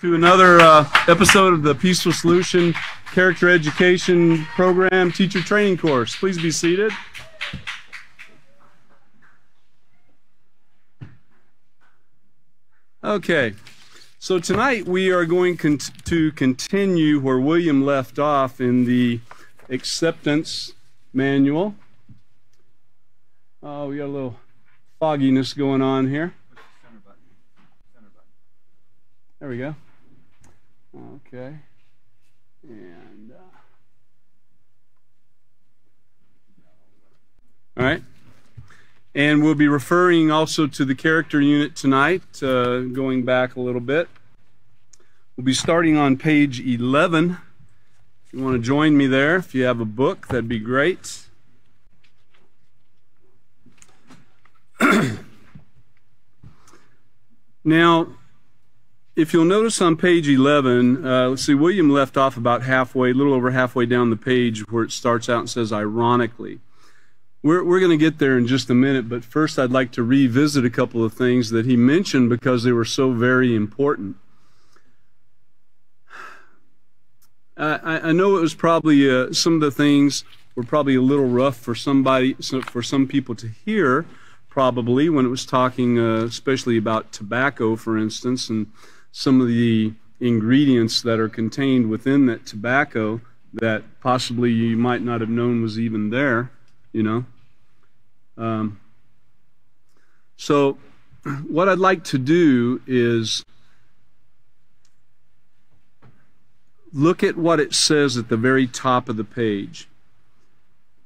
to another uh, episode of the Peaceful Solution Character Education Program Teacher Training Course. Please be seated. Okay, so tonight we are going con- to continue where William left off in the acceptance manual. Oh, we got a little fogginess going on here. There we go. Okay. And, uh, all right. And we'll be referring also to the character unit tonight, uh, going back a little bit. We'll be starting on page 11. If you want to join me there, if you have a book, that'd be great. now, if you'll notice on page 11, uh, let's see, William left off about halfway, a little over halfway down the page where it starts out and says, ironically. We're, we're going to get there in just a minute, but first I'd like to revisit a couple of things that he mentioned because they were so very important. I, I know it was probably uh, some of the things were probably a little rough for somebody, for some people to hear, probably when it was talking, uh, especially about tobacco, for instance, and some of the ingredients that are contained within that tobacco that possibly you might not have known was even there, you know. Um, so, what I'd like to do is look at what it says at the very top of the page.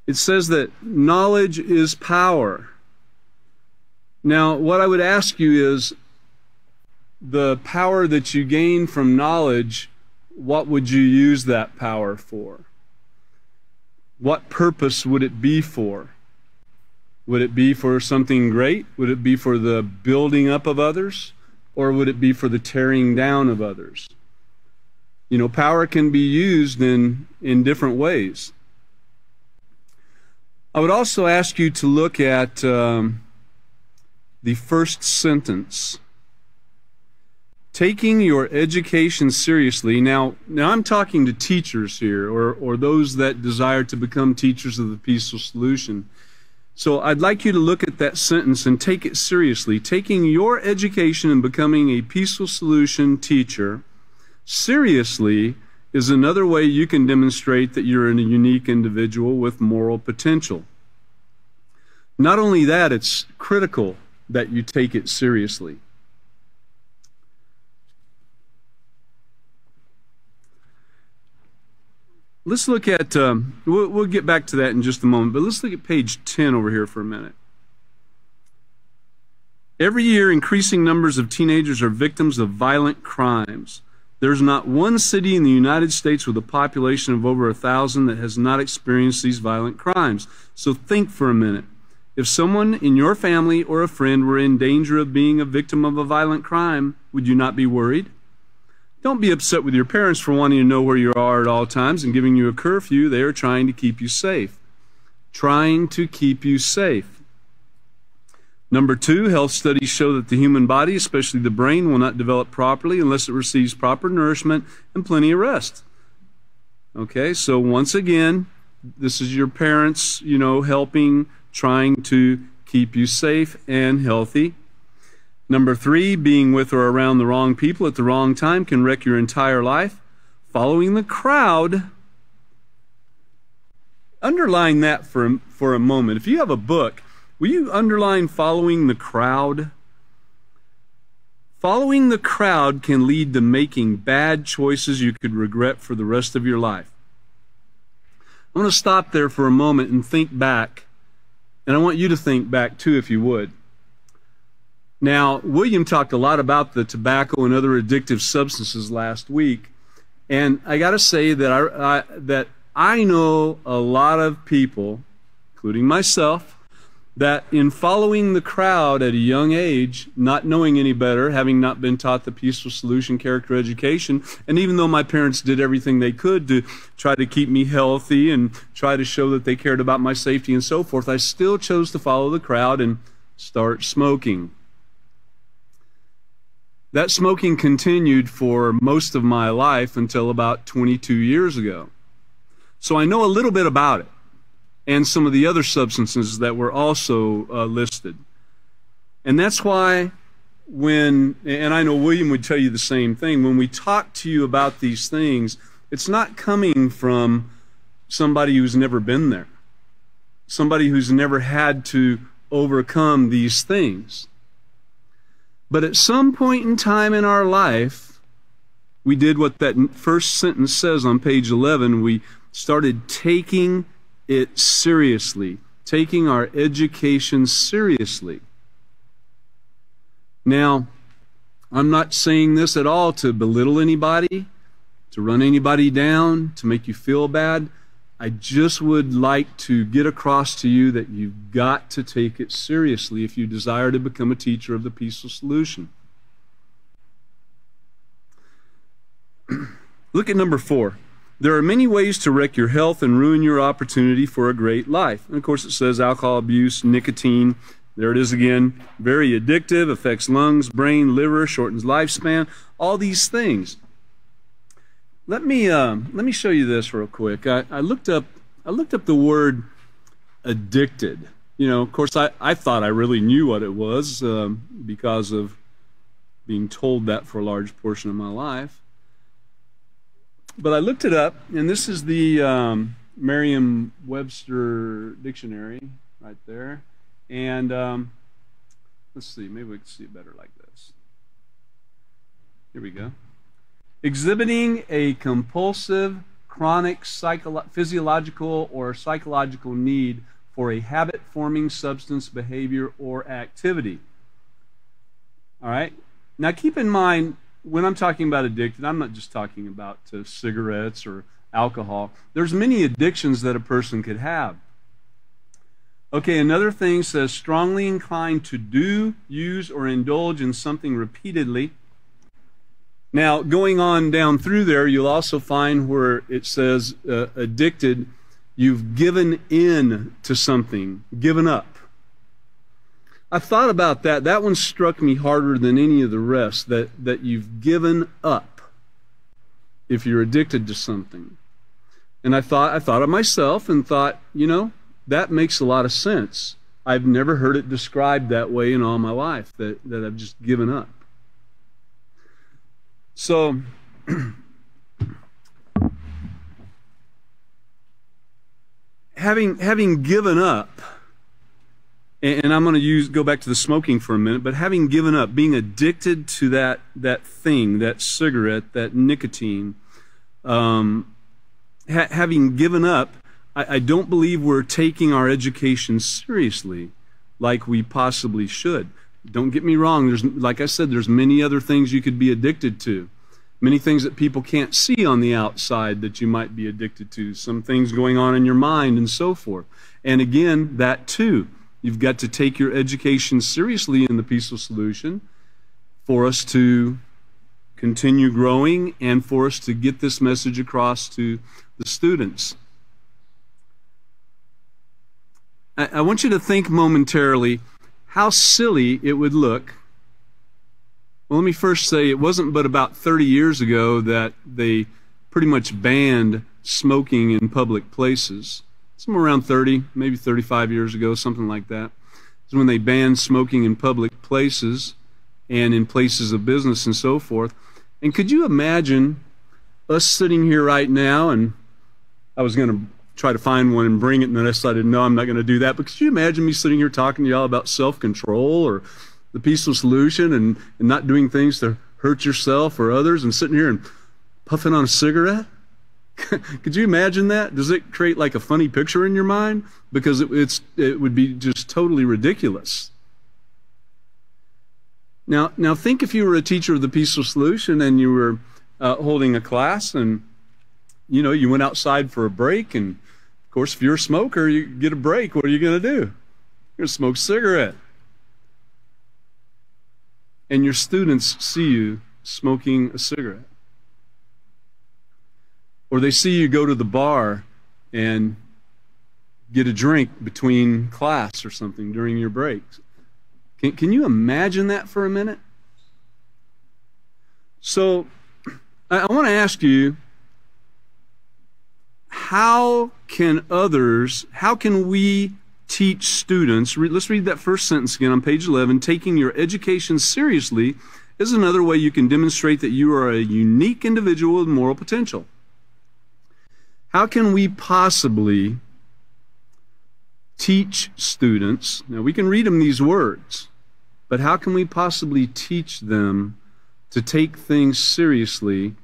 It says that knowledge is power. Now, what I would ask you is the power that you gain from knowledge, what would you use that power for? What purpose would it be for? Would it be for something great? Would it be for the building up of others? Or would it be for the tearing down of others? You know, power can be used in, in different ways. I would also ask you to look at um, the first sentence taking your education seriously. Now, now I'm talking to teachers here or, or those that desire to become teachers of the peaceful solution. So I'd like you to look at that sentence and take it seriously. Taking your education and becoming a peaceful solution teacher seriously is another way you can demonstrate that you're a unique individual with moral potential. Not only that, it's critical that you take it seriously. Let's look at, um, we'll, we'll get back to that in just a moment, but let's look at page 10 over here for a minute. Every year, increasing numbers of teenagers are victims of violent crimes. There's not one city in the United States with a population of over a thousand that has not experienced these violent crimes. So think for a minute. If someone in your family or a friend were in danger of being a victim of a violent crime, would you not be worried? Don't be upset with your parents for wanting to know where you are at all times and giving you a curfew. They are trying to keep you safe. Trying to keep you safe. Number two, health studies show that the human body, especially the brain, will not develop properly unless it receives proper nourishment and plenty of rest. Okay, so once again, this is your parents, you know, helping, trying to keep you safe and healthy. Number three, being with or around the wrong people at the wrong time can wreck your entire life. Following the crowd, underline that for, for a moment. If you have a book, will you underline following the crowd? Following the crowd can lead to making bad choices you could regret for the rest of your life. I'm going to stop there for a moment and think back. And I want you to think back too, if you would. Now, William talked a lot about the tobacco and other addictive substances last week, and I got to say that I, I, that I know a lot of people, including myself, that in following the crowd at a young age, not knowing any better, having not been taught the peaceful solution character education, and even though my parents did everything they could to try to keep me healthy and try to show that they cared about my safety and so forth, I still chose to follow the crowd and start smoking. That smoking continued for most of my life until about 22 years ago. So I know a little bit about it and some of the other substances that were also uh, listed. And that's why when, and I know William would tell you the same thing, when we talk to you about these things, it's not coming from somebody who's never been there, somebody who's never had to overcome these things. But at some point in time in our life, we did what that first sentence says on page 11. We started taking it seriously, taking our education seriously. Now, I'm not saying this at all to belittle anybody, to run anybody down, to make you feel bad. I just would like to get across to you that you've got to take it seriously if you desire to become a teacher of the peaceful solution. Look at number four. There are many ways to wreck your health and ruin your opportunity for a great life. And of course, it says alcohol abuse, nicotine. There it is again. Very addictive, affects lungs, brain, liver, shortens lifespan, all these things. Let me uh, let me show you this real quick. I, I looked up I looked up the word addicted. You know, of course, I, I thought I really knew what it was um, because of being told that for a large portion of my life. But I looked it up, and this is the um, Merriam-Webster dictionary right there. And um, let's see, maybe we can see it better like this. Here we go exhibiting a compulsive, chronic physiological or psychological need for a habit forming substance, behavior, or activity. All right? Now keep in mind, when I'm talking about addicted, I'm not just talking about uh, cigarettes or alcohol. There's many addictions that a person could have. Okay, another thing says strongly inclined to do, use, or indulge in something repeatedly now, going on down through there, you'll also find where it says uh, addicted, you've given in to something, given up. I thought about that. That one struck me harder than any of the rest, that, that you've given up if you're addicted to something. And I thought, I thought of myself and thought, you know, that makes a lot of sense. I've never heard it described that way in all my life, that, that I've just given up. So, having having given up, and I'm going to use go back to the smoking for a minute, but having given up, being addicted to that that thing, that cigarette, that nicotine, um, ha- having given up, I, I don't believe we're taking our education seriously like we possibly should. Don't get me wrong. There's, like I said, there's many other things you could be addicted to. Many things that people can't see on the outside that you might be addicted to. Some things going on in your mind and so forth. And again, that too. You've got to take your education seriously in the peaceful solution for us to continue growing and for us to get this message across to the students. I, I want you to think momentarily how silly it would look. Well, let me first say it wasn't but about 30 years ago that they pretty much banned smoking in public places. Somewhere around 30, maybe 35 years ago, something like that. Is when they banned smoking in public places and in places of business and so forth. And could you imagine us sitting here right now and I was going to try to find one and bring it, and then I decided, no, I'm not going to do that. But could you imagine me sitting here talking to y'all about self control or the peaceful solution and, and not doing things to hurt yourself or others and sitting here and puffing on a cigarette? could you imagine that? Does it create like a funny picture in your mind? Because it, it's, it would be just totally ridiculous. Now, now think if you were a teacher of the peaceful solution and you were uh, holding a class and you know you went outside for a break and course, if you're a smoker, you get a break. What are you going to do? You're going to smoke a cigarette. And your students see you smoking a cigarette. Or they see you go to the bar and get a drink between class or something during your breaks. Can, can you imagine that for a minute? So I, I want to ask you how can others, how can we teach students? Let's read that first sentence again on page 11. Taking your education seriously is another way you can demonstrate that you are a unique individual with moral potential. How can we possibly teach students? Now, we can read them these words, but how can we possibly teach them to take things seriously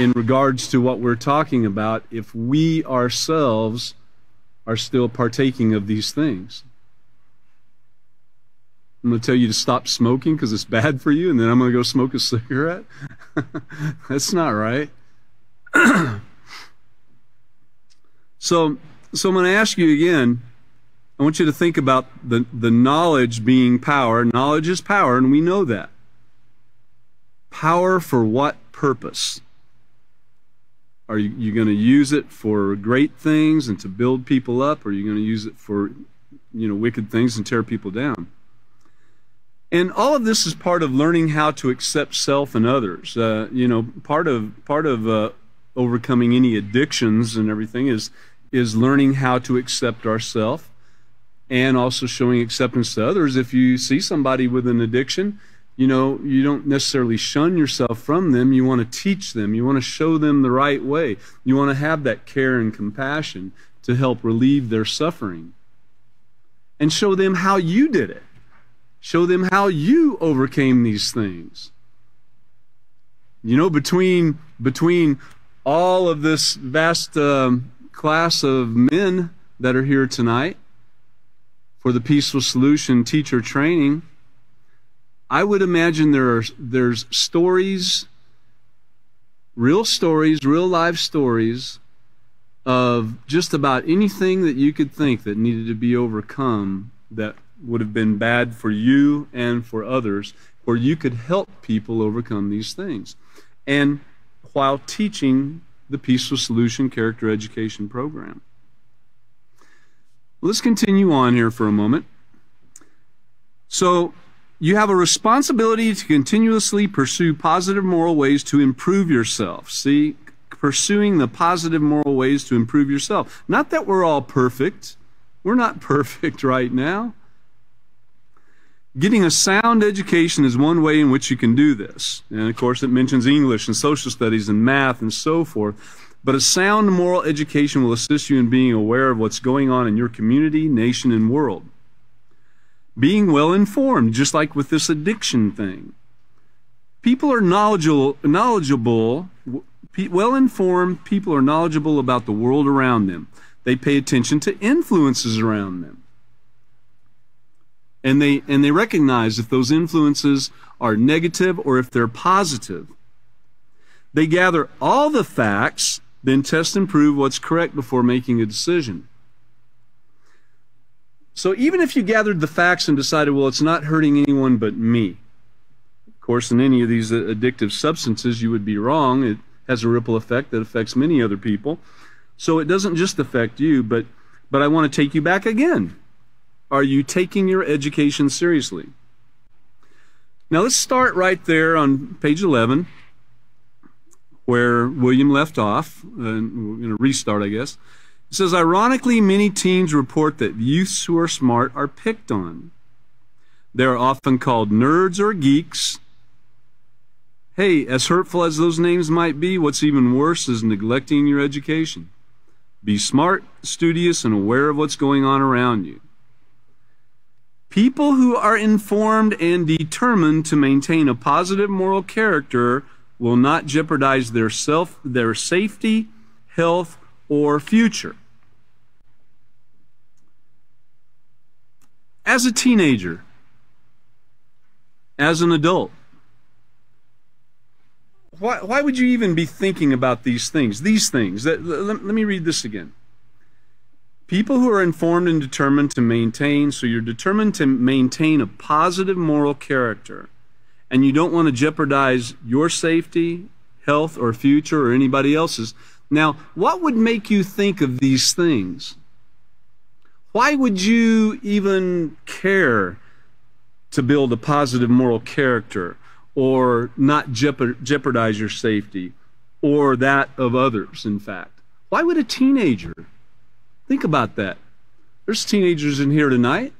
in regards to what we're talking about if we ourselves are still partaking of these things? I'm going to tell you to stop smoking because it's bad for you, and then I'm going to go smoke a cigarette. That's not right. so, so I'm going to ask you again. I want you to think about the, the knowledge being power. Knowledge is power, and we know that. Power for what purpose? Are you, you going to use it for great things and to build people up, or are you going to use it for, you know, wicked things and tear people down? And all of this is part of learning how to accept self and others. Uh, you know, part of part of uh, overcoming any addictions and everything is is learning how to accept ourselves and also showing acceptance to others. If you see somebody with an addiction, you know, you don't necessarily shun yourself from them. You want to teach them. You want to show them the right way. You want to have that care and compassion to help relieve their suffering and show them how you did it Show them how you overcame these things. You know, between between all of this vast um, class of men that are here tonight for the Peaceful Solution teacher training, I would imagine there are there's stories, real stories, real life stories of just about anything that you could think that needed to be overcome that would have been bad for you and for others, where you could help people overcome these things. And while teaching the Peaceful Solution Character Education Program. Let's continue on here for a moment. So, you have a responsibility to continuously pursue positive moral ways to improve yourself. See, pursuing the positive moral ways to improve yourself. Not that we're all perfect. We're not perfect right now. Getting a sound education is one way in which you can do this. And of course, it mentions English and social studies and math and so forth. But a sound moral education will assist you in being aware of what's going on in your community, nation, and world. Being well informed, just like with this addiction thing. People are knowledgeable, knowledgeable well informed people are knowledgeable about the world around them. They pay attention to influences around them and they and they recognize if those influences are negative or if they're positive they gather all the facts then test and prove what's correct before making a decision so even if you gathered the facts and decided well it's not hurting anyone but me of course in any of these uh, addictive substances you would be wrong it has a ripple effect that affects many other people so it doesn't just affect you but but i want to take you back again are you taking your education seriously? Now let's start right there on page 11 where William left off. Uh, and we're going to restart, I guess. It says, ironically, many teens report that youths who are smart are picked on. They are often called nerds or geeks. Hey, as hurtful as those names might be, what's even worse is neglecting your education. Be smart, studious, and aware of what's going on around you. People who are informed and determined to maintain a positive moral character will not jeopardize their self, their safety, health, or future. As a teenager, as an adult, why, why would you even be thinking about these things? These things. Let, let me read this again. People who are informed and determined to maintain, so you're determined to maintain a positive moral character, and you don't want to jeopardize your safety, health, or future, or anybody else's. Now, what would make you think of these things? Why would you even care to build a positive moral character or not jeopardize your safety or that of others, in fact. Why would a teenager think about that? There's teenagers in here tonight.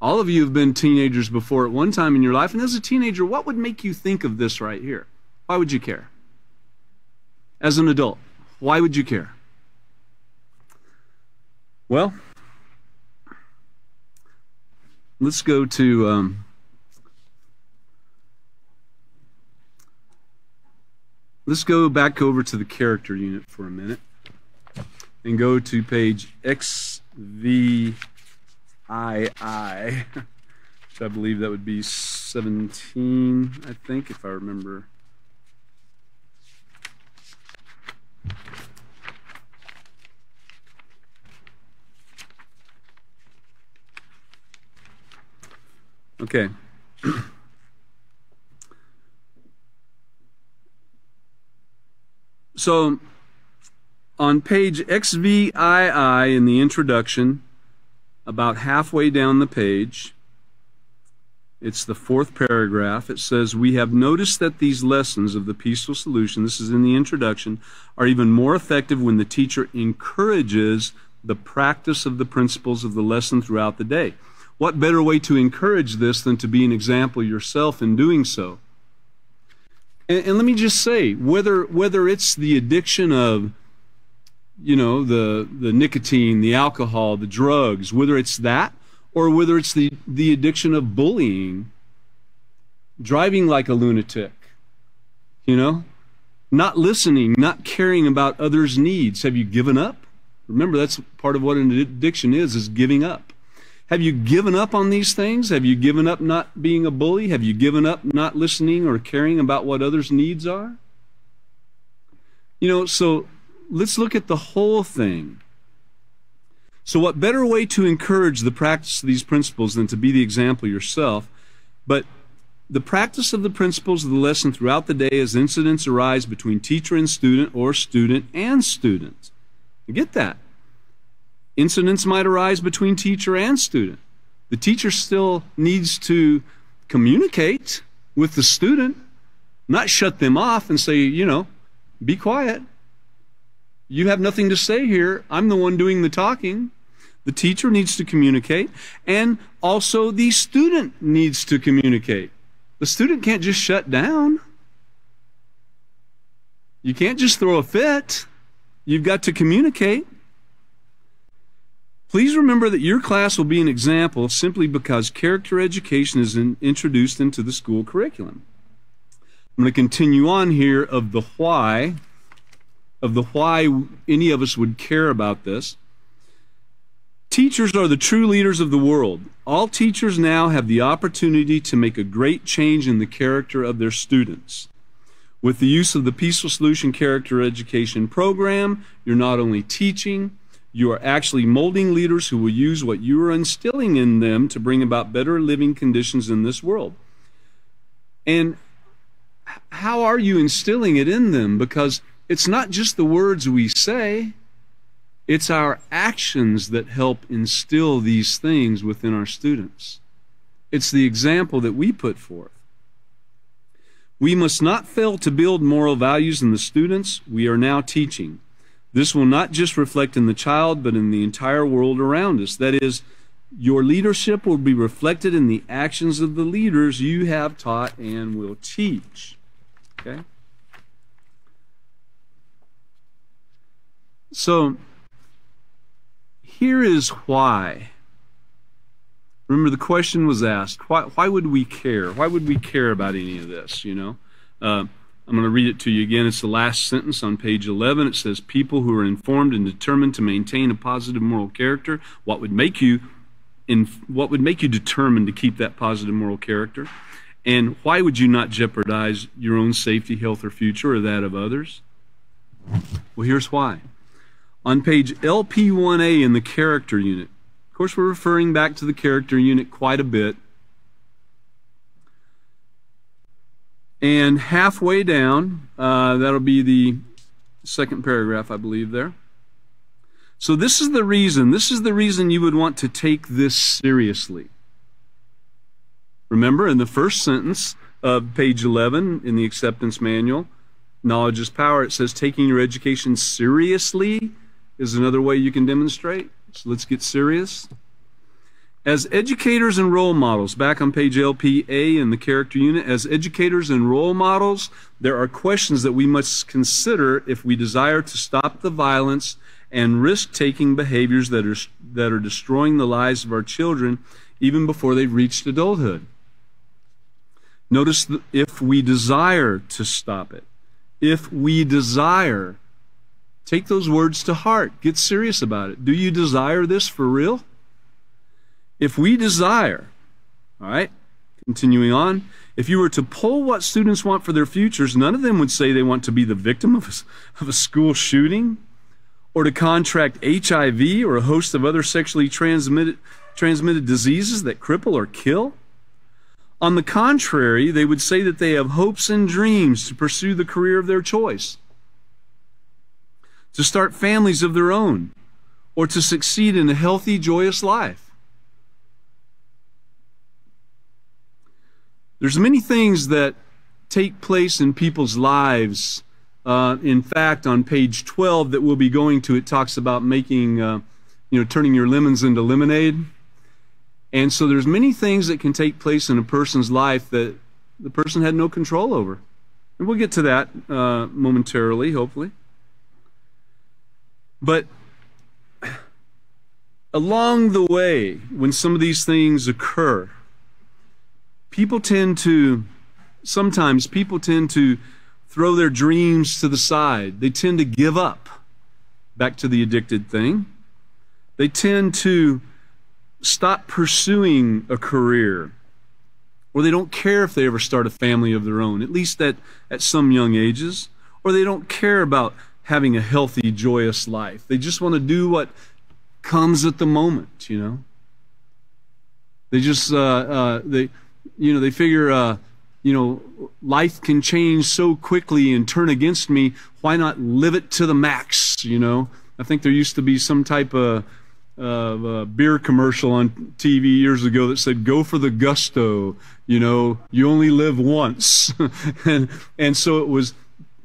All of you have been teenagers before at one time in your life. And as a teenager, what would make you think of this right here? Why would you care? As an adult, why would you care? Well, let's go to um, let's go back over to the character unit for a minute and go to page XVII, I believe that would be 17, I think, if I remember. Okay. so on page XVII in the introduction, about halfway down the page, it's the fourth paragraph. It says, We have noticed that these lessons of the peaceful solution, this is in the introduction, are even more effective when the teacher encourages the practice of the principles of the lesson throughout the day. What better way to encourage this than to be an example yourself in doing so? And, and let me just say, whether whether it's the addiction of you know the the nicotine, the alcohol, the drugs, whether it's that or whether it's the the addiction of bullying, driving like a lunatic, you know, not listening, not caring about others' needs. Have you given up? Remember, that's part of what an addiction is: is giving up. Have you given up on these things? Have you given up not being a bully? Have you given up not listening or caring about what others' needs are? You know, so let's look at the whole thing. So, what better way to encourage the practice of these principles than to be the example yourself? But the practice of the principles of the lesson throughout the day as incidents arise between teacher and student or student and student. Get that? Incidents might arise between teacher and student. The teacher still needs to communicate with the student, not shut them off and say, you know, be quiet. You have nothing to say here. I'm the one doing the talking. The teacher needs to communicate, and also the student needs to communicate. The student can't just shut down. You can't just throw a fit. You've got to communicate. Please remember that your class will be an example simply because character education is in, introduced into the school curriculum. I'm going to continue on here of the why, of the why any of us would care about this. Teachers are the true leaders of the world. All teachers now have the opportunity to make a great change in the character of their students. With the use of the Peaceful Solution Character Education Program, you're not only teaching, you are actually molding leaders who will use what you are instilling in them to bring about better living conditions in this world. And how are you instilling it in them? Because it's not just the words we say, it's our actions that help instill these things within our students. It's the example that we put forth. We must not fail to build moral values in the students we are now teaching. This will not just reflect in the child, but in the entire world around us. That is, your leadership will be reflected in the actions of the leaders you have taught and will teach. Okay? So, here is why. Remember, the question was asked why, why would we care? Why would we care about any of this? You know? Uh, I'm going to read it to you again. It's the last sentence on page 11. It says, People who are informed and determined to maintain a positive moral character, what would make you in, what would make you determined to keep that positive moral character? And why would you not jeopardize your own safety, health, or future or that of others? Well, here's why. On page LP1A in the character unit, of course, we're referring back to the character unit quite a bit And halfway down, uh, that'll be the second paragraph, I believe, there. So this is the reason, this is the reason you would want to take this seriously. Remember, in the first sentence, of page 11 in the acceptance manual. Knowledge is power. It says taking your education seriously is another way you can demonstrate. So let's get serious. As educators and role models, back on page LPA in the character unit, as educators and role models, there are questions that we must consider if we desire to stop the violence and risk taking behaviors that are, that are destroying the lives of our children even before they've reached adulthood. Notice that if we desire to stop it, if we desire, take those words to heart, get serious about it. Do you desire this for real? If we desire, all right, continuing on, if you were to poll what students want for their futures, none of them would say they want to be the victim of a, of a school shooting or to contract HIV or a host of other sexually transmitted, transmitted diseases that cripple or kill. On the contrary, they would say that they have hopes and dreams to pursue the career of their choice, to start families of their own, or to succeed in a healthy, joyous life. There's many things that take place in people's lives. Uh, in fact, on page 12 that we'll be going to, it talks about making, uh, you know, turning your lemons into lemonade. And so there's many things that can take place in a person's life that the person had no control over. And we'll get to that uh, momentarily, hopefully. But along the way, when some of these things occur, people tend to, sometimes people tend to throw their dreams to the side. They tend to give up. Back to the addicted thing. They tend to stop pursuing a career. Or they don't care if they ever start a family of their own, at least at, at some young ages. Or they don't care about having a healthy, joyous life. They just want to do what comes at the moment, you know. They just, uh, uh, they, you know, they figure, uh, you know, life can change so quickly and turn against me. Why not live it to the max? You know, I think there used to be some type of, of uh, beer commercial on TV years ago that said, "Go for the gusto." You know, you only live once, and and so it was,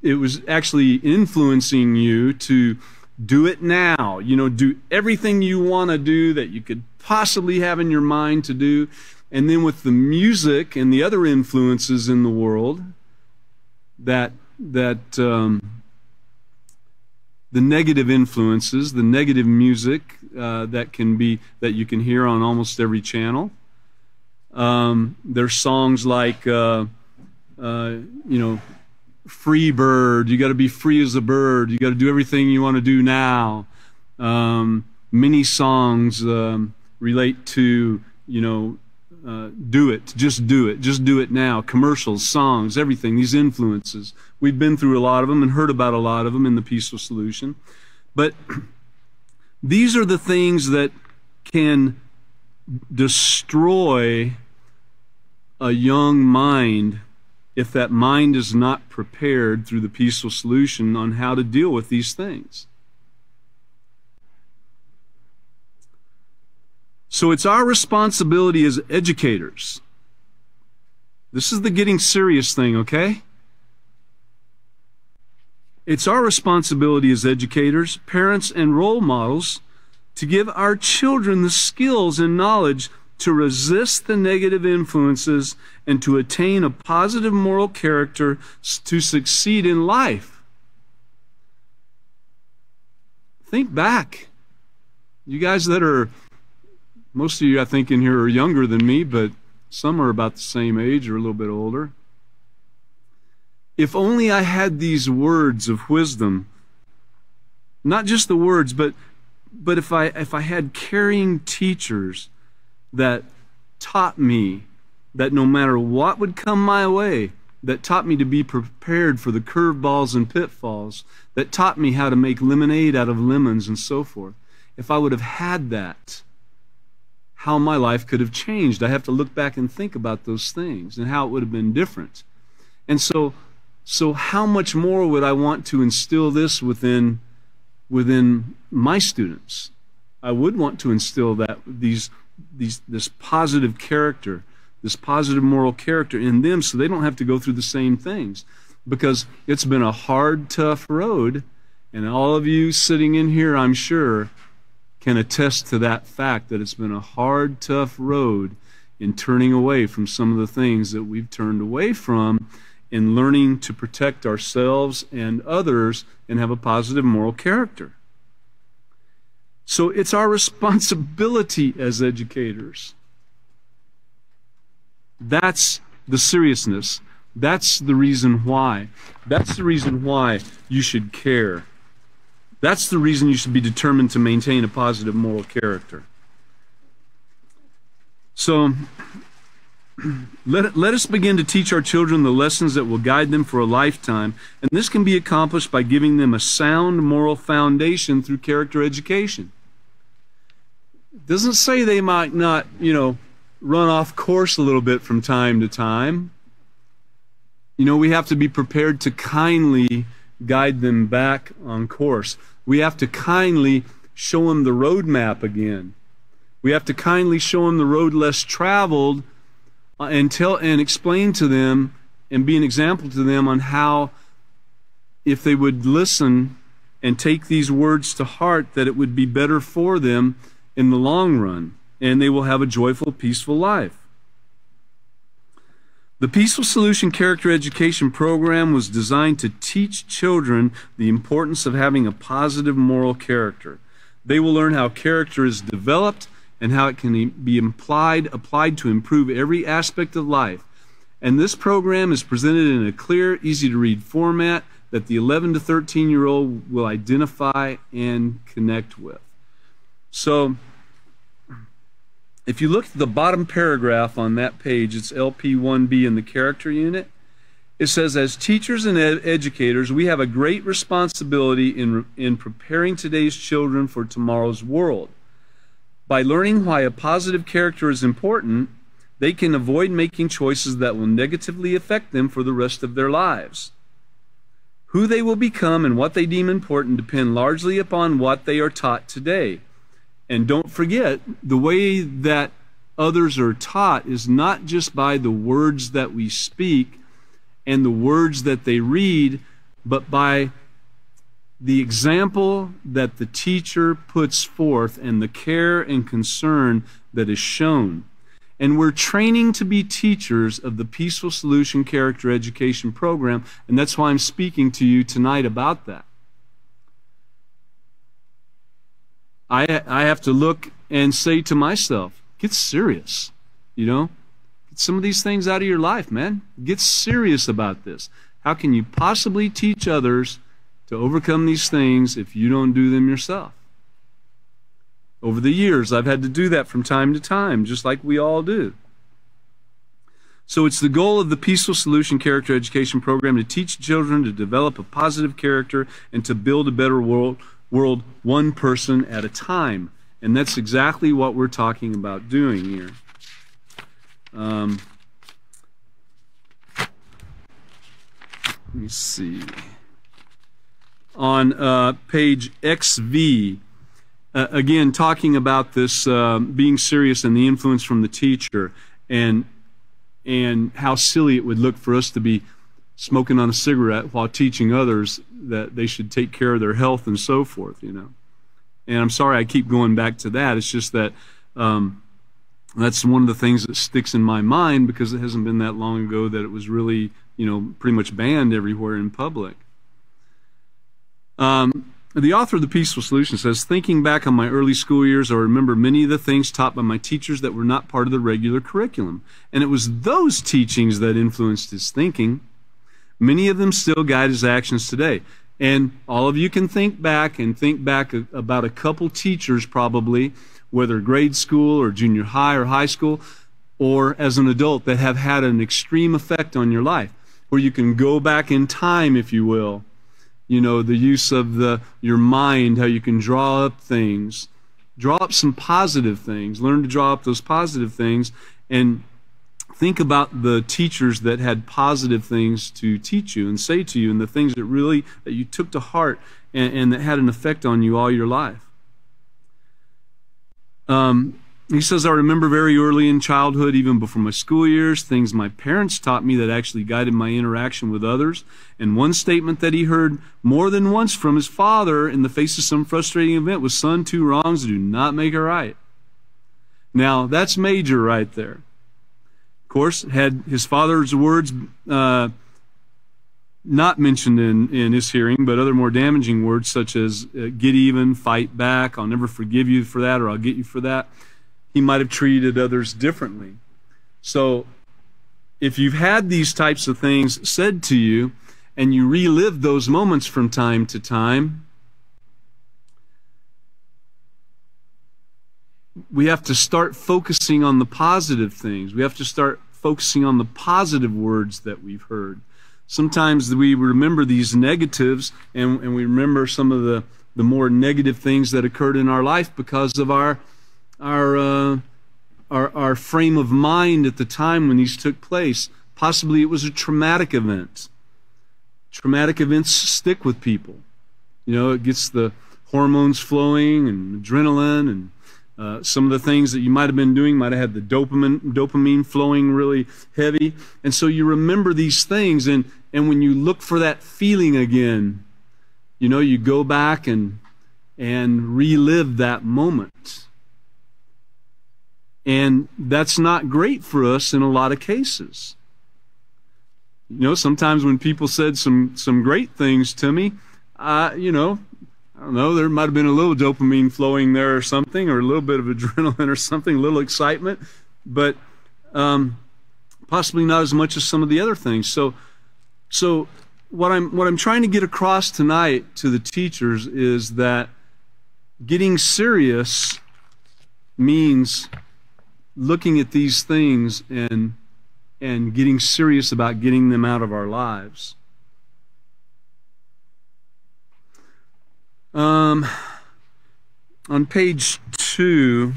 it was actually influencing you to do it now. You know, do everything you want to do that you could possibly have in your mind to do. And then with the music and the other influences in the world, that that um, the negative influences, the negative music uh, that can be that you can hear on almost every channel. Um, there's songs like uh, uh, you know, "Free Bird." You got to be free as a bird. You got to do everything you want to do now. Um, many songs um, relate to you know uh, do it, just do it, just do it now. Commercials, songs, everything, these influences. We've been through a lot of them and heard about a lot of them in the Peaceful Solution. But these are the things that can destroy a young mind if that mind is not prepared through the Peaceful Solution on how to deal with these things. So it's our responsibility as educators. This is the getting serious thing, okay? It's our responsibility as educators, parents, and role models to give our children the skills and knowledge to resist the negative influences and to attain a positive moral character to succeed in life. Think back. You guys that are most of you, I think, in here are younger than me, but some are about the same age or a little bit older. If only I had these words of wisdom, not just the words, but but if I if I had caring teachers that taught me that no matter what would come my way, that taught me to be prepared for the curveballs and pitfalls, that taught me how to make lemonade out of lemons and so forth. If I would have had that, how my life could have changed. I have to look back and think about those things and how it would have been different. And so, so how much more would I want to instill this within, within my students? I would want to instill that these, these, this positive character, this positive moral character in them so they don't have to go through the same things. Because it's been a hard, tough road, and all of you sitting in here, I'm sure, can attest to that fact that it's been a hard, tough road in turning away from some of the things that we've turned away from in learning to protect ourselves and others and have a positive moral character. So it's our responsibility as educators. That's the seriousness. That's the reason why. That's the reason why you should care. That's the reason you should be determined to maintain a positive moral character. So, let, let us begin to teach our children the lessons that will guide them for a lifetime. And this can be accomplished by giving them a sound moral foundation through character education. It doesn't say they might not, you know, run off course a little bit from time to time. You know, we have to be prepared to kindly guide them back on course. We have to kindly show them the road map again. We have to kindly show them the road less traveled uh, and tell and explain to them and be an example to them on how if they would listen and take these words to heart that it would be better for them in the long run and they will have a joyful peaceful life the Peaceful Solution Character Education Program was designed to teach children the importance of having a positive moral character. They will learn how character is developed and how it can be implied, applied to improve every aspect of life. And this program is presented in a clear, easy to read format that the 11 to 13 year old will identify and connect with. So, if you look at the bottom paragraph on that page, it's LP1B in the character unit. It says, as teachers and ed educators, we have a great responsibility in, in preparing today's children for tomorrow's world. By learning why a positive character is important, they can avoid making choices that will negatively affect them for the rest of their lives. Who they will become and what they deem important depend largely upon what they are taught today. And don't forget, the way that others are taught is not just by the words that we speak and the words that they read, but by the example that the teacher puts forth and the care and concern that is shown. And we're training to be teachers of the Peaceful Solution Character Education Program, and that's why I'm speaking to you tonight about that. I, I have to look and say to myself, get serious, you know? Get some of these things out of your life, man. Get serious about this. How can you possibly teach others to overcome these things if you don't do them yourself. Over the years, I've had to do that from time to time, just like we all do. So it's the goal of the Peaceful Solution Character Education Program to teach children to develop a positive character and to build a better world, world one person at a time. And that's exactly what we're talking about doing here. Um, let me see on uh, page XV, uh, again, talking about this uh, being serious and the influence from the teacher and, and how silly it would look for us to be smoking on a cigarette while teaching others that they should take care of their health and so forth, you know. And I'm sorry I keep going back to that. It's just that um, that's one of the things that sticks in my mind because it hasn't been that long ago that it was really, you know, pretty much banned everywhere in public. Um, the author of The Peaceful Solution says, Thinking back on my early school years, I remember many of the things taught by my teachers that were not part of the regular curriculum. And it was those teachings that influenced his thinking. Many of them still guide his actions today. And all of you can think back and think back about a couple teachers, probably, whether grade school or junior high or high school, or as an adult, that have had an extreme effect on your life, where you can go back in time, if you will you know, the use of the your mind, how you can draw up things. Draw up some positive things. Learn to draw up those positive things and think about the teachers that had positive things to teach you and say to you and the things that really that you took to heart and, and that had an effect on you all your life. Um, he says, I remember very early in childhood, even before my school years, things my parents taught me that actually guided my interaction with others. And one statement that he heard more than once from his father in the face of some frustrating event was, Son, two wrongs do not make a right. Now, that's major right there. Course, had his father's words uh, not mentioned in, in his hearing, but other more damaging words such as uh, get even, fight back, I'll never forgive you for that, or I'll get you for that he might have treated others differently. So, if you've had these types of things said to you and you relive those moments from time to time, we have to start focusing on the positive things. We have to start focusing on the positive words that we've heard. Sometimes we remember these negatives and, and we remember some of the, the more negative things that occurred in our life because of our our, uh, our, our frame of mind at the time when these took place. Possibly it was a traumatic event. Traumatic events stick with people. You know, it gets the hormones flowing and adrenaline and uh, some of the things that you might have been doing might have had the dopamine, dopamine flowing really heavy. And so you remember these things, and, and when you look for that feeling again, you know, you go back and, and relive that moment. And that's not great for us in a lot of cases. You know, sometimes when people said some, some great things to me, uh, you know, I don't know, there might have been a little dopamine flowing there or something, or a little bit of adrenaline or something, a little excitement, but um, possibly not as much as some of the other things. So, so what I'm what I'm trying to get across tonight to the teachers is that getting serious means looking at these things and and getting serious about getting them out of our lives. Um, on page two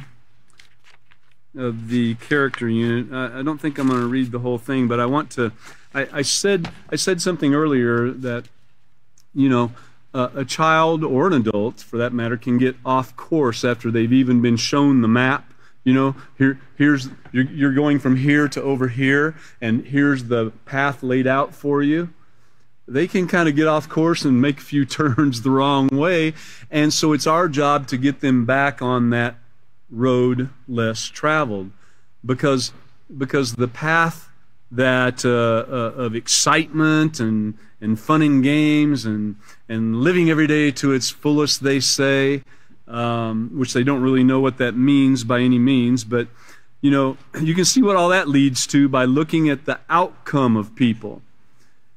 of the character unit, I, I don't think I'm going to read the whole thing, but I want to. I, I said I said something earlier that you know uh, a child or an adult, for that matter, can get off course after they've even been shown the map you know, here, here's you're, you're going from here to over here, and here's the path laid out for you. They can kind of get off course and make a few turns the wrong way, and so it's our job to get them back on that road less traveled, because because the path that uh, uh, of excitement and and fun and games and and living every day to its fullest, they say um, which they don't really know what that means by any means, but you know, you can see what all that leads to by looking at the outcome of people.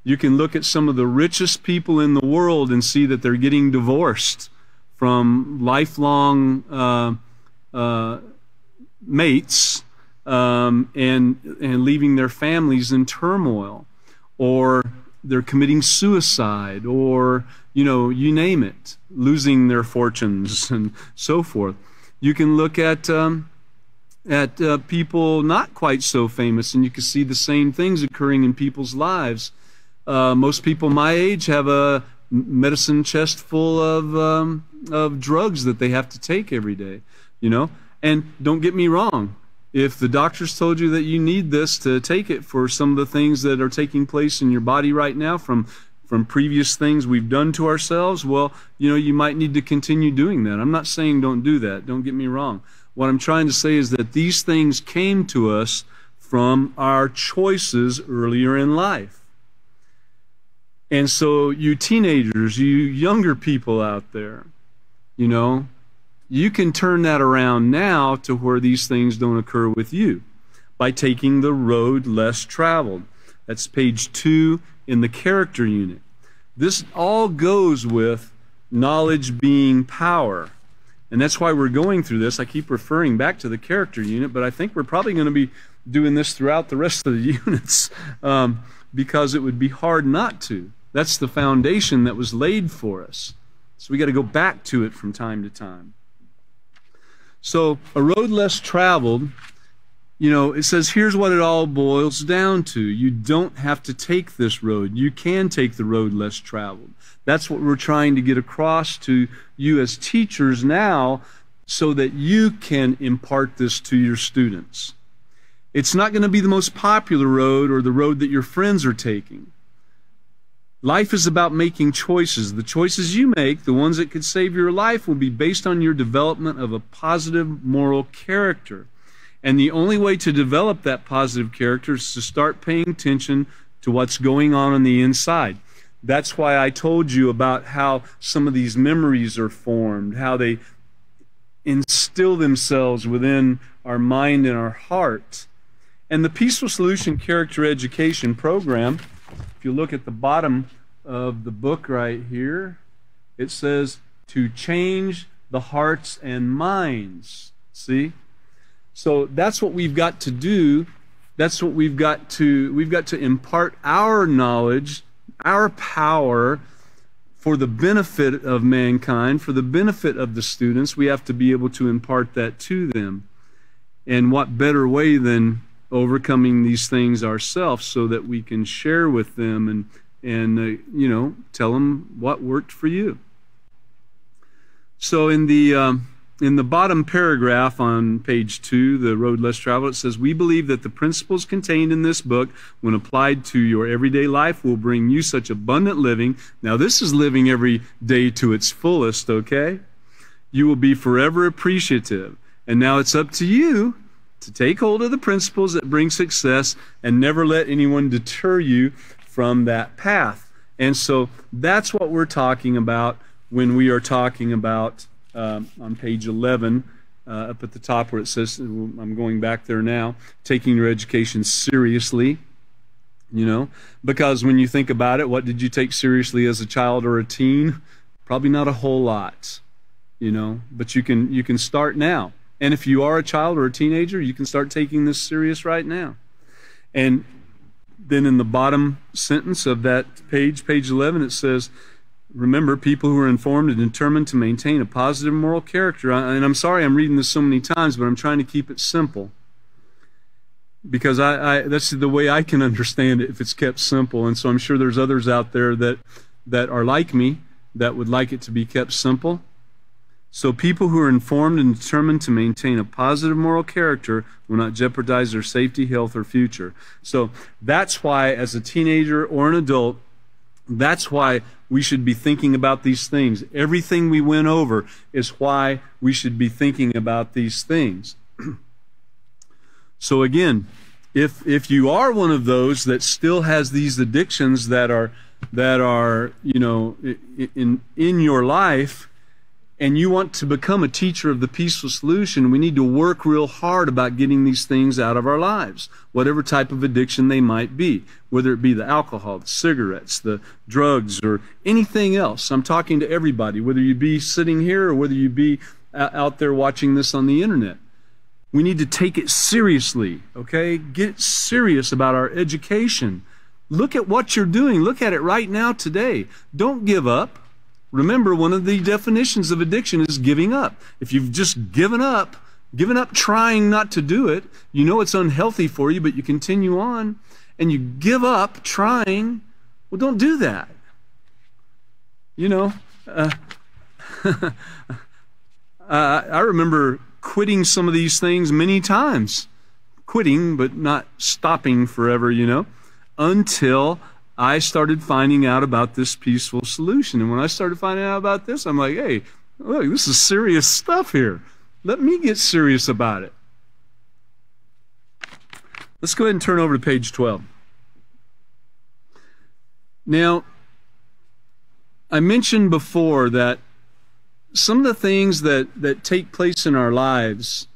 You can look at some of the richest people in the world and see that they're getting divorced from lifelong uh, uh, mates um, and and leaving their families in turmoil, or they're committing suicide, or you know, you name it, losing their fortunes and so forth. You can look at um, at uh, people not quite so famous, and you can see the same things occurring in people's lives. Uh, most people my age have a medicine chest full of um, of drugs that they have to take every day. You know, and don't get me wrong. If the doctors told you that you need this to take it for some of the things that are taking place in your body right now, from from previous things we've done to ourselves, well, you know, you might need to continue doing that. I'm not saying don't do that. Don't get me wrong. What I'm trying to say is that these things came to us from our choices earlier in life. And so, you teenagers, you younger people out there, you know, you can turn that around now to where these things don't occur with you by taking the road less traveled. That's page two in the character unit. This all goes with knowledge being power. And that's why we're going through this. I keep referring back to the character unit, but I think we're probably going to be doing this throughout the rest of the units um, because it would be hard not to. That's the foundation that was laid for us. So we got to go back to it from time to time. So, a road less traveled you know, it says here's what it all boils down to. You don't have to take this road. You can take the road less traveled. That's what we're trying to get across to you as teachers now so that you can impart this to your students. It's not going to be the most popular road or the road that your friends are taking. Life is about making choices. The choices you make, the ones that could save your life, will be based on your development of a positive moral character. And the only way to develop that positive character is to start paying attention to what's going on on the inside. That's why I told you about how some of these memories are formed, how they instill themselves within our mind and our heart. And the Peaceful Solution Character Education Program if you look at the bottom of the book right here, it says to change the hearts and minds. See? So that's what we've got to do. That's what we've got to we've got to impart our knowledge, our power for the benefit of mankind, for the benefit of the students. We have to be able to impart that to them. And what better way than overcoming these things ourselves so that we can share with them and and uh, you know tell them what worked for you so in the um, in the bottom paragraph on page two, the road less traveled, it says, We believe that the principles contained in this book, when applied to your everyday life, will bring you such abundant living. Now, this is living every day to its fullest, okay? You will be forever appreciative. And now it's up to you to take hold of the principles that bring success and never let anyone deter you from that path. And so that's what we're talking about when we are talking about um, on page 11, uh, up at the top where it says, I'm going back there now, taking your education seriously. You know, because when you think about it, what did you take seriously as a child or a teen? Probably not a whole lot, you know, but you can you can start now. And if you are a child or a teenager, you can start taking this serious right now. And then in the bottom sentence of that page, page 11, it says, Remember, people who are informed and determined to maintain a positive moral character. And I'm sorry I'm reading this so many times, but I'm trying to keep it simple. Because I, I that's the way I can understand it if it's kept simple. And so I'm sure there's others out there that, that are like me that would like it to be kept simple. So people who are informed and determined to maintain a positive moral character will not jeopardize their safety, health, or future. So that's why, as a teenager or an adult, that's why we should be thinking about these things. Everything we went over is why we should be thinking about these things. so again, if if you are one of those that still has these addictions that are that are you know in in your life and you want to become a teacher of the peaceful solution, we need to work real hard about getting these things out of our lives, whatever type of addiction they might be, whether it be the alcohol, the cigarettes, the drugs, or anything else. I'm talking to everybody, whether you be sitting here or whether you be uh, out there watching this on the internet. We need to take it seriously, okay? Get serious about our education. Look at what you're doing. Look at it right now today. Don't give up. Remember, one of the definitions of addiction is giving up. If you've just given up, given up trying not to do it, you know it's unhealthy for you, but you continue on and you give up trying, well, don't do that. You know, uh, uh, I remember quitting some of these things many times. Quitting, but not stopping forever, you know, until I started finding out about this peaceful solution. And when I started finding out about this, I'm like, hey, look, this is serious stuff here. Let me get serious about it. Let's go ahead and turn over to page 12. Now, I mentioned before that some of the things that, that take place in our lives,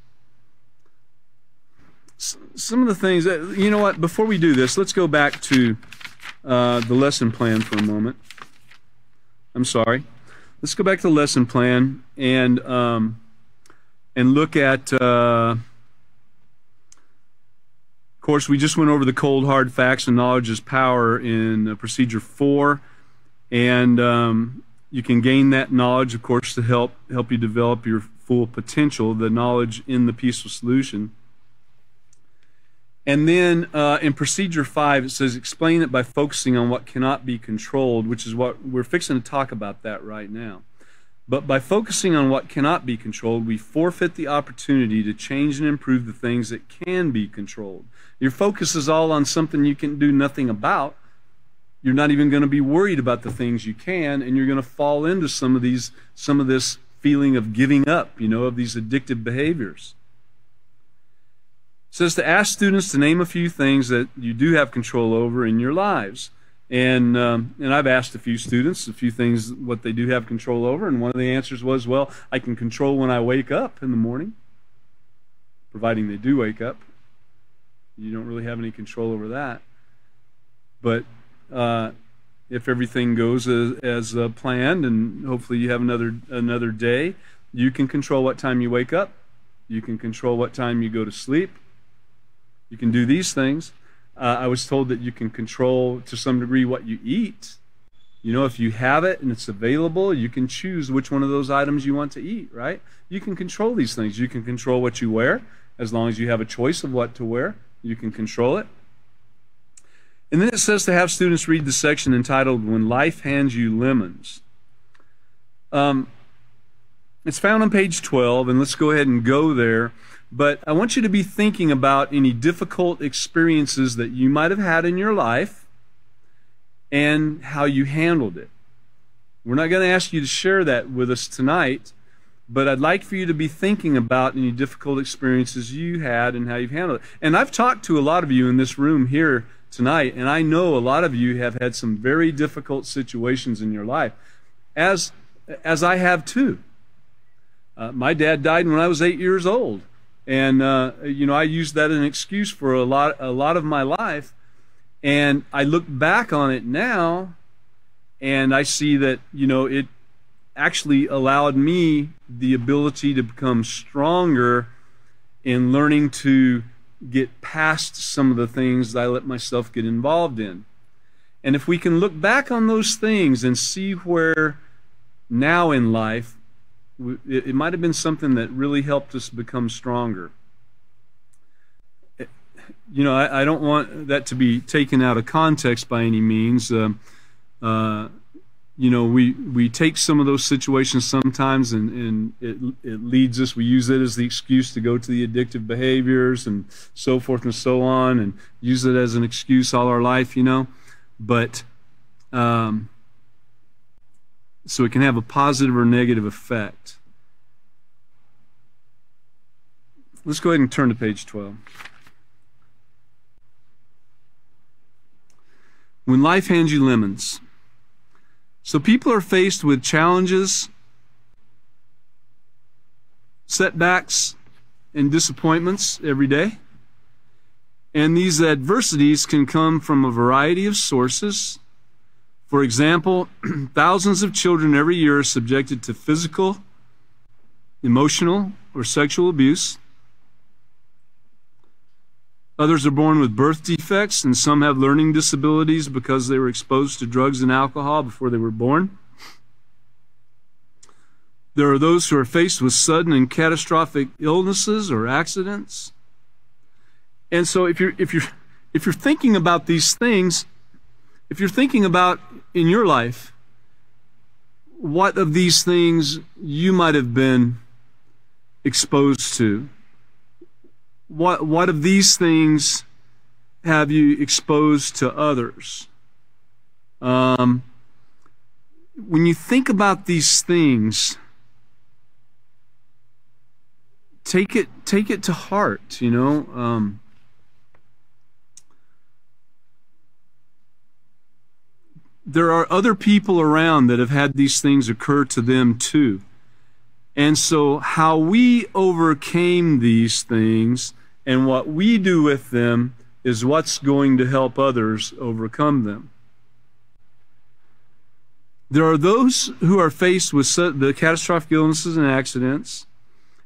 some of the things that, you know what, before we do this, let's go back to uh, the lesson plan for a moment. I'm sorry. Let's go back to the lesson plan and um, and look at. Uh, of course, we just went over the cold hard facts and knowledge is power in uh, procedure four, and um, you can gain that knowledge, of course, to help help you develop your full potential. The knowledge in the peaceful solution. And then uh, in procedure five, it says explain it by focusing on what cannot be controlled, which is what we're fixing to talk about that right now. But by focusing on what cannot be controlled, we forfeit the opportunity to change and improve the things that can be controlled. Your focus is all on something you can do nothing about. You're not even going to be worried about the things you can, and you're going to fall into some of these, some of this feeling of giving up, you know, of these addictive behaviors. Says to ask students to name a few things that you do have control over in your lives. And um, and I've asked a few students a few things what they do have control over, and one of the answers was, well, I can control when I wake up in the morning, providing they do wake up. You don't really have any control over that. But uh, if everything goes as, as uh, planned, and hopefully you have another another day, you can control what time you wake up. You can control what time you go to sleep. You can do these things. Uh, I was told that you can control to some degree what you eat. You know, if you have it and it's available, you can choose which one of those items you want to eat, right? You can control these things. You can control what you wear as long as you have a choice of what to wear. You can control it. And then it says to have students read the section entitled When Life Hands You Lemons. Um, it's found on page 12, and let's go ahead and go there. But I want you to be thinking about any difficult experiences that you might have had in your life and how you handled it. We're not going to ask you to share that with us tonight, but I'd like for you to be thinking about any difficult experiences you had and how you've handled it. And I've talked to a lot of you in this room here tonight, and I know a lot of you have had some very difficult situations in your life, as, as I have too. Uh, my dad died when I was eight years old. And uh, you know, I used that as an excuse for a lot, a lot of my life. And I look back on it now, and I see that you know it actually allowed me the ability to become stronger in learning to get past some of the things that I let myself get involved in. And if we can look back on those things and see where now in life it, it might have been something that really helped us become stronger. you know, I, I, don't want that to be taken out of context by any means. Uh, uh, you know, we, we take some of those situations sometimes and, and it, it leads us, we use it as the excuse to go to the addictive behaviors and so forth and so on and use it as an excuse all our life, you know. But um, so it can have a positive or negative effect. Let's go ahead and turn to page 12. When life hands you lemons. So people are faced with challenges, setbacks, and disappointments every day. And these adversities can come from a variety of sources for example, thousands of children every year are subjected to physical, emotional, or sexual abuse. Others are born with birth defects, and some have learning disabilities because they were exposed to drugs and alcohol before they were born. There are those who are faced with sudden and catastrophic illnesses or accidents. And so if you're if you're if you're thinking about these things, if you're thinking about in your life what of these things you might have been exposed to, what, what of these things have you exposed to others? Um, when you think about these things, take it take it to heart. You know, um, there are other people around that have had these things occur to them too. And so, how we overcame these things and what we do with them is what's going to help others overcome them. There are those who are faced with the catastrophic illnesses and accidents,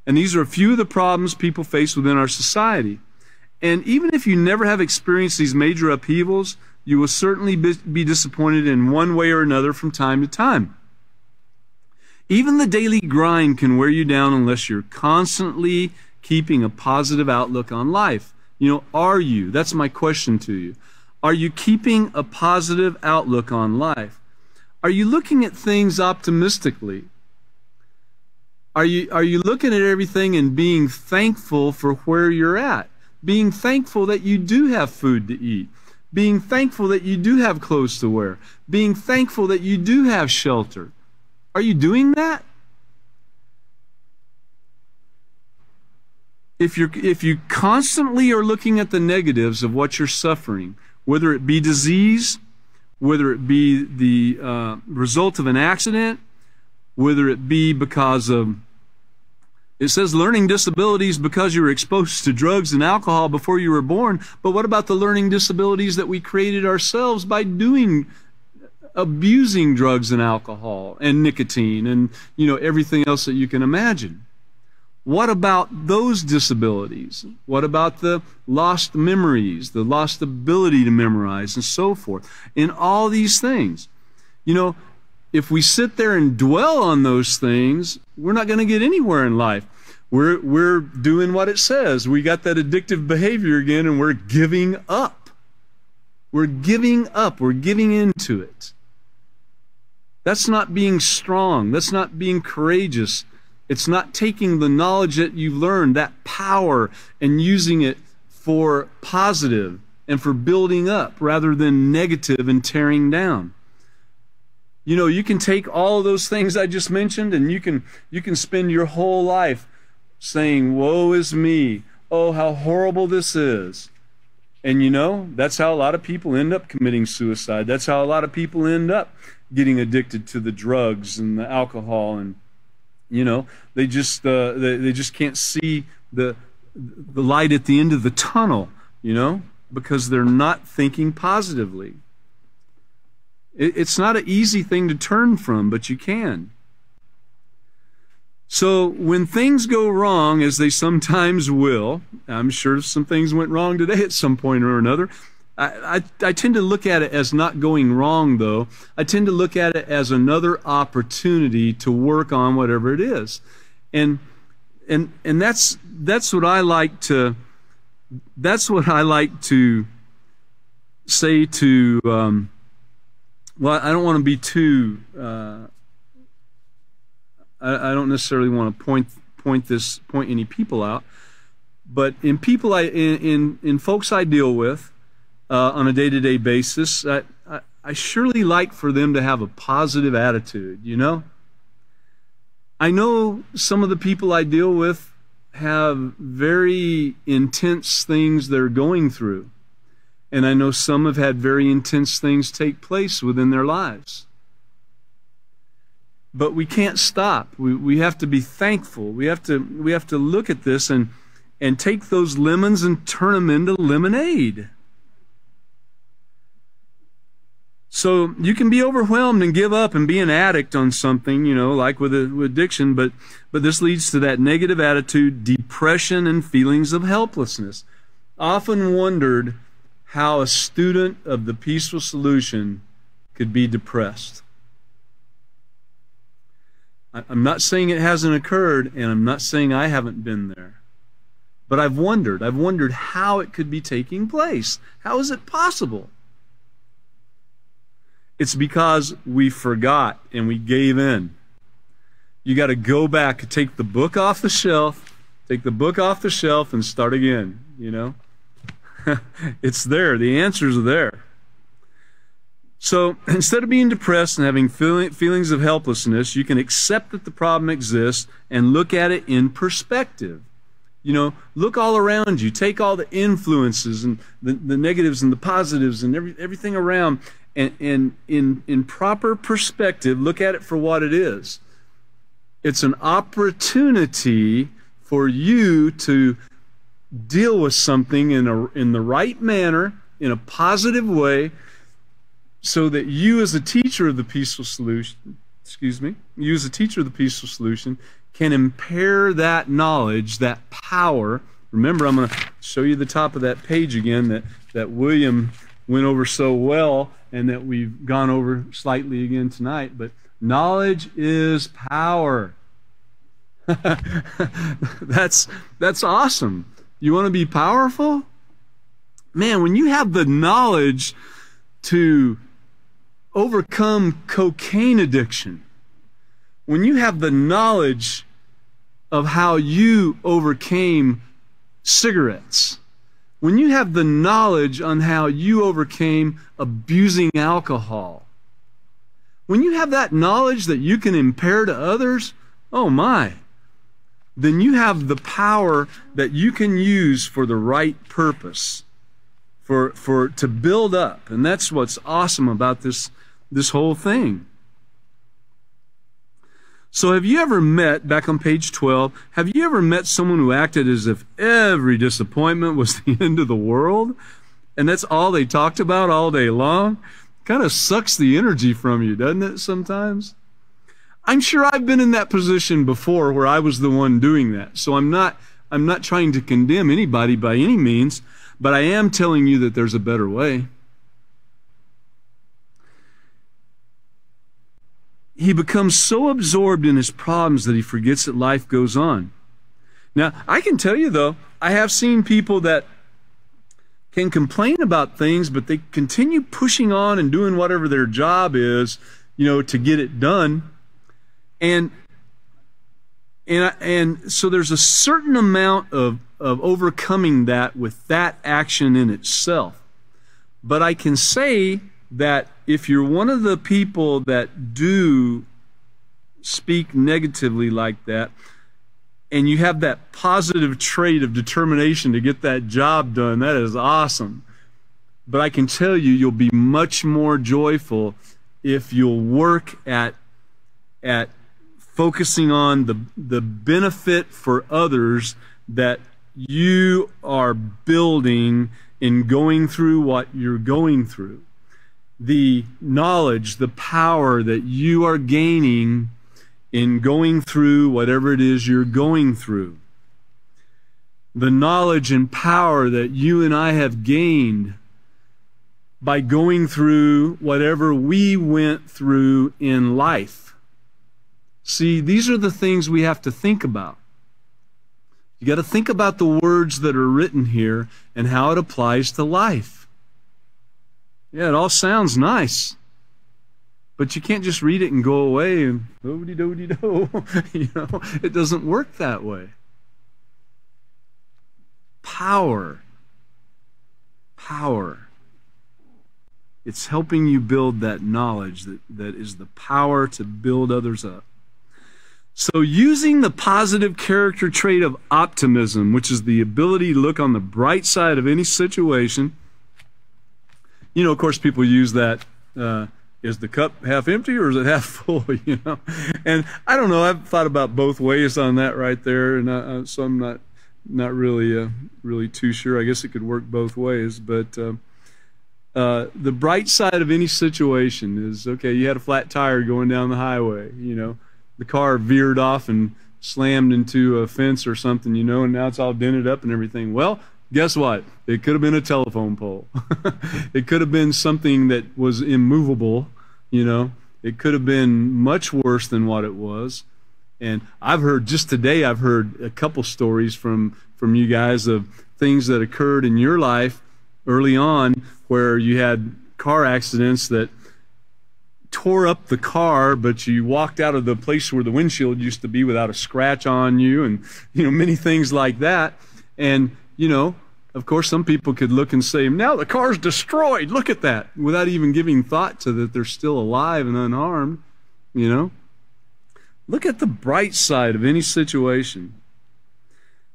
and these are a few of the problems people face within our society. And even if you never have experienced these major upheavals, you will certainly be disappointed in one way or another from time to time. Even the daily grind can wear you down unless you're constantly keeping a positive outlook on life. You know, are you? That's my question to you. Are you keeping a positive outlook on life? Are you looking at things optimistically? Are you, are you looking at everything and being thankful for where you're at? Being thankful that you do have food to eat. Being thankful that you do have clothes to wear. Being thankful that you do have shelter. Are you doing that? If, you're, if you constantly are looking at the negatives of what you're suffering, whether it be disease, whether it be the uh, result of an accident, whether it be because of it says learning disabilities because you were exposed to drugs and alcohol before you were born, but what about the learning disabilities that we created ourselves by doing abusing drugs and alcohol and nicotine and you know everything else that you can imagine? What about those disabilities? What about the lost memories, the lost ability to memorize, and so forth? In all these things, you know, if we sit there and dwell on those things, we're not going to get anywhere in life. We're, we're doing what it says. We got that addictive behavior again, and we're giving up. We're giving up. We're giving into it. That's not being strong. That's not being courageous. It's not taking the knowledge that you've learned, that power, and using it for positive and for building up rather than negative and tearing down. You know, you can take all of those things I just mentioned and you can you can spend your whole life saying, "Woe is me. Oh, how horrible this is." And you know, that's how a lot of people end up committing suicide. That's how a lot of people end up getting addicted to the drugs and the alcohol and you know, they just uh, they, they just can't see the the light at the end of the tunnel, you know, because they're not thinking positively. It's not an easy thing to turn from, but you can. So when things go wrong, as they sometimes will, I'm sure some things went wrong today at some point or another. I, I, I, tend to look at it as not going wrong, though. I tend to look at it as another opportunity to work on whatever it is, and and and that's that's what I like to. That's what I like to say to um, well, I don't want to be too. Uh, I, I, don't necessarily want to point point this point any people out, but in people I in in, in folks I deal with uh, on a day to day basis, I, I, I surely like for them to have a positive attitude. You know, I know some of the people I deal with have very intense things they're going through. And I know some have had very intense things take place within their lives. But we can't stop. We, we have to be thankful. We have to, we have to look at this and, and take those lemons and turn them into lemonade. So you can be overwhelmed and give up and be an addict on something, you know, like with, a, with addiction, but, but this leads to that negative attitude, depression, and feelings of helplessness. Often wondered how a student of the peaceful solution could be depressed. I'm not saying it hasn't occurred, and I'm not saying I haven't been there. But I've wondered. I've wondered how it could be taking place. How is it possible? It's because we forgot and we gave in. You got to go back, take the book off the shelf, take the book off the shelf, and start again, you know? it's there. The answers are there. So instead of being depressed and having feelings of helplessness, you can accept that the problem exists and look at it in perspective. You know, look all around you. Take all the influences and the, the negatives and the positives and every, everything around and, and in, in proper perspective, look at it for what it is. It's an opportunity for you to deal with something in, a, in the right manner, in a positive way, so that you, as a teacher of the peaceful solution, excuse me, you, as a teacher of the peaceful solution, can impair that knowledge, that power. Remember, I'm going to show you the top of that page again that, that William went over so well and that we've gone over slightly again tonight. But knowledge is power. that's, that's awesome. You want to be powerful? Man, when you have the knowledge to overcome cocaine addiction, when you have the knowledge of how you overcame cigarettes, when you have the knowledge on how you overcame abusing alcohol, when you have that knowledge that you can impair to others, oh my, then you have the power that you can use for the right purpose, for, for to build up. And that's what's awesome about this, this whole thing. So, have you ever met, back on page 12, have you ever met someone who acted as if every disappointment was the end of the world? And that's all they talked about all day long? Kind of sucks the energy from you, doesn't it, sometimes? I'm sure I've been in that position before where I was the one doing that. So I'm not, I'm not trying to condemn anybody by any means, but I am telling you that there's a better way. he becomes so absorbed in his problems that he forgets that life goes on. Now, I can tell you though, I have seen people that can complain about things, but they continue pushing on and doing whatever their job is, you know, to get it done. And and and so there's a certain amount of of overcoming that with that action in itself. But I can say that if you're one of the people that do speak negatively like that, and you have that positive trait of determination to get that job done, that is awesome. But I can tell you, you'll be much more joyful if you'll work at, at focusing on the, the benefit for others that you are building in going through what you're going through the knowledge, the power that you are gaining in going through whatever it is you're going through. The knowledge and power that you and I have gained by going through whatever we went through in life. See, these are the things we have to think about. You got to think about the words that are written here and how it applies to life. Yeah, it all sounds nice. But you can't just read it and go away and do de do do. You know, it doesn't work that way. Power. Power. It's helping you build that knowledge that, that is the power to build others up. So, using the positive character trait of optimism, which is the ability to look on the bright side of any situation, you know, of course, people use that. Uh, is the cup half empty or is it half full? You know, and I don't know. I've thought about both ways on that right there, and uh, so I'm not not really uh, really too sure. I guess it could work both ways, but. Uh, uh, the bright side of any situation is okay. You had a flat tire going down the highway. You know, the car veered off and slammed into a fence or something. You know, and now it's all dented up and everything. Well, guess what? It could have been a telephone pole. it could have been something that was immovable, you know. It could have been much worse than what it was. And I've heard just today I've heard a couple stories from from you guys of things that occurred in your life early on where you had car accidents that tore up the car, but you walked out of the place where the windshield used to be without a scratch on you and you know many things like that. And you know, of course, some people could look and say, now the car's destroyed. Look at that. Without even giving thought to that they're still alive and unharmed, you know. Look at the bright side of any situation.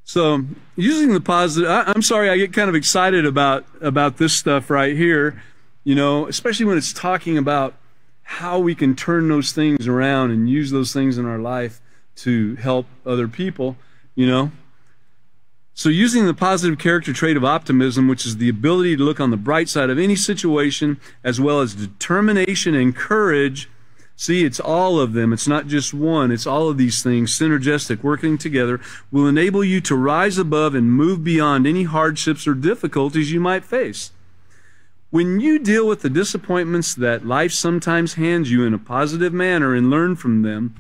So, using the positive, I, I'm sorry, I get kind of excited about, about this stuff right here, you know, especially when it's talking about how we can turn those things around and use those things in our life to help other people, you know. So, using the positive character trait of optimism, which is the ability to look on the bright side of any situation, as well as determination and courage, see, it's all of them. It's not just one. It's all of these things, synergistic, working together, will enable you to rise above and move beyond any hardships or difficulties you might face. When you deal with the disappointments that life sometimes hands you in a positive manner and learn from them,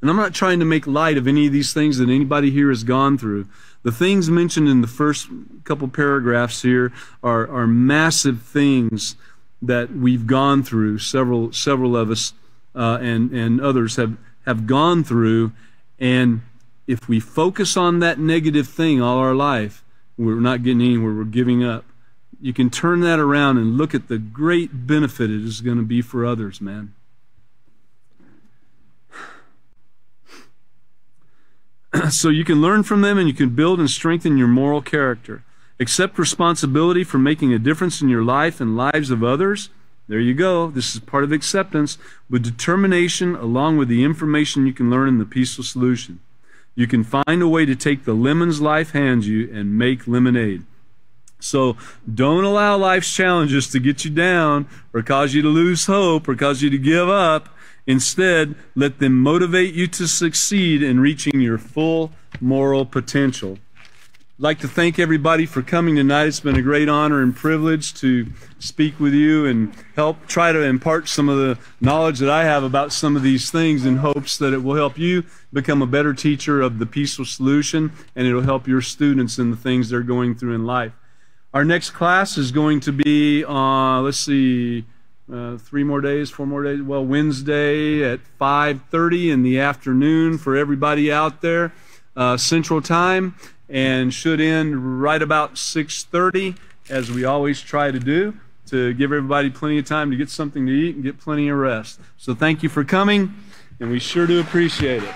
and I'm not trying to make light of any of these things that anybody here has gone through. The things mentioned in the first couple paragraphs here are, are massive things that we've gone through. Several several of us uh, and and others have have gone through, and if we focus on that negative thing all our life, we're not getting anywhere, we're giving up. You can turn that around and look at the great benefit it is going to be for others, man. so you can learn from them and you can build and strengthen your moral character. Accept responsibility for making a difference in your life and lives of others. There you go. This is part of acceptance with determination along with the information you can learn in the peaceful solution. You can find a way to take the lemons life hands you and make lemonade. So don't allow life's challenges to get you down or cause you to lose hope or cause you to give up. Instead, let them motivate you to succeed in reaching your full moral potential. I'd like to thank everybody for coming tonight. It's been a great honor and privilege to speak with you and help try to impart some of the knowledge that I have about some of these things in hopes that it will help you become a better teacher of the peaceful solution and it'll help your students in the things they're going through in life. Our next class is going to be, uh, let's see, uh, three more days, four more days. Well, Wednesday at 5:30 in the afternoon for everybody out there, uh, Central Time and should end right about 6.30 as we always try to do to give everybody plenty of time to get something to eat and get plenty of rest so thank you for coming and we sure do appreciate it